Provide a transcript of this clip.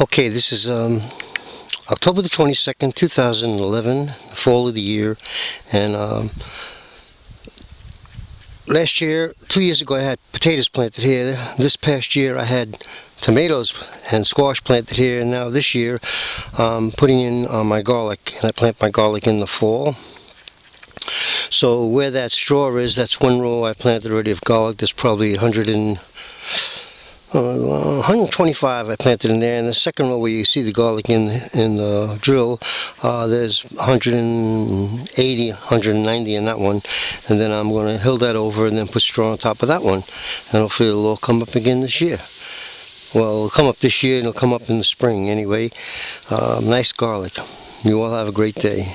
Okay, this is um, October the 22nd, 2011, fall of the year, and um, last year, two years ago, I had potatoes planted here. This past year, I had tomatoes and squash planted here, and now this year, I'm putting in uh, my garlic, and I plant my garlic in the fall. So where that straw is, that's one row I planted already of garlic. There's probably 100 and uh, 125 I planted in there and the second row where you see the garlic in in the drill uh, there's 180 190 in that one. And then I'm going to hill that over and then put straw on top of that one. And hopefully it'll all come up again this year. Well it'll come up this year and it'll come up in the spring anyway. Uh, nice garlic. You all have a great day